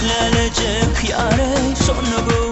yüklenecek yare sonu bu.